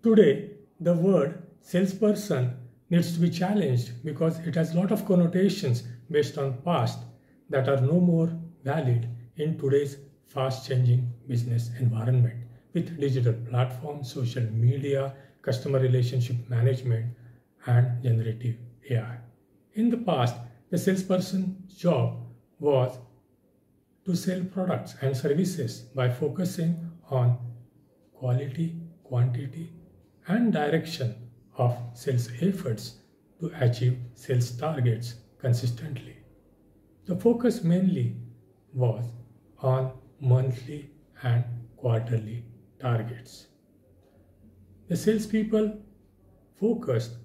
Today, the word salesperson needs to be challenged because it has a lot of connotations based on past that are no more valid in today's fast changing business environment with digital platforms, social media, customer relationship management, and generative AI. In the past, the salesperson's job was to sell products and services by focusing on quality, quantity, and direction of sales efforts to achieve sales targets consistently. The focus mainly was on monthly and quarterly targets. The salespeople focused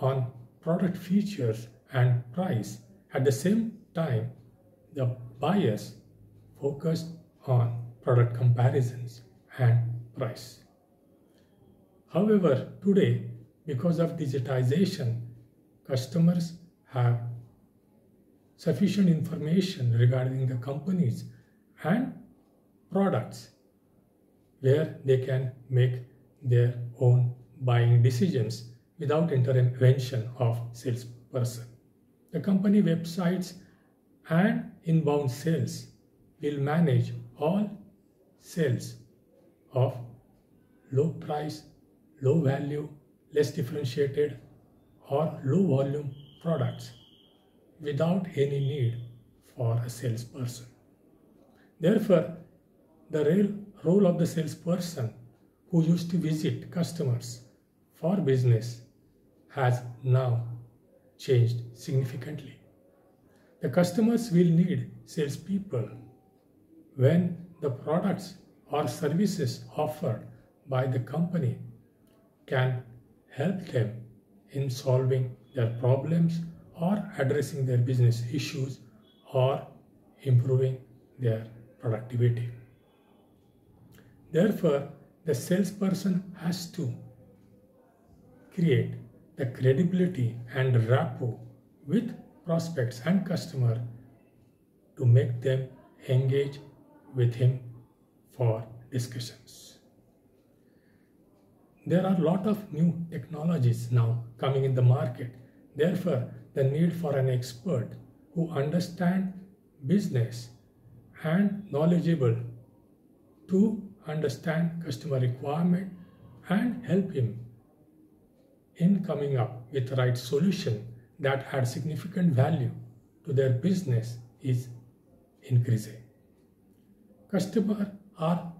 on product features and price. At the same time, the buyers focused on product comparisons and price. However, today, because of digitization, customers have sufficient information regarding the companies and products where they can make their own buying decisions without intervention of salesperson. The company websites and inbound sales will manage all sales of low price, low value, less differentiated or low volume products without any need for a salesperson. Therefore, the real role of the salesperson who used to visit customers for business has now changed significantly. The customers will need salespeople when the products or services offered by the company can help them in solving their problems or addressing their business issues or improving their productivity. Therefore, the salesperson has to create the credibility and rapport with prospects and customer to make them engage with him for discussions. There are a lot of new technologies now coming in the market. Therefore, the need for an expert who understand business and knowledgeable to understand customer requirement and help him in coming up with the right solution that add significant value to their business is increasing. Customers are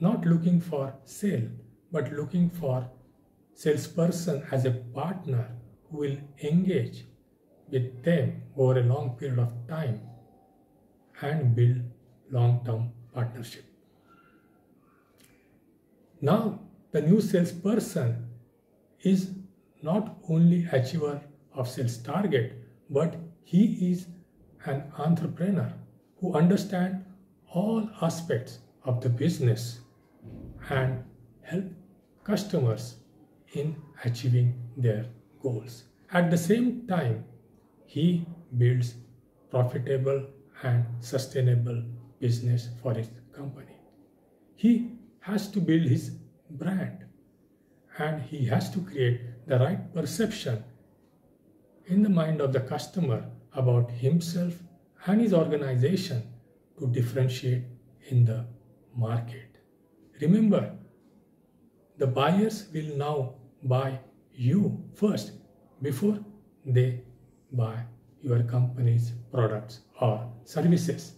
not looking for sale but looking for salesperson as a partner who will engage with them over a long period of time and build long-term partnership. Now, the new salesperson is not only achiever of sales target, but he is an entrepreneur who understands all aspects of the business and help customers in achieving their goals. At the same time, he builds profitable and sustainable business for his company. He has to build his brand and he has to create the right perception in the mind of the customer about himself and his organization to differentiate in the market. Remember, the buyers will now buy you first before they buy your company's products or services.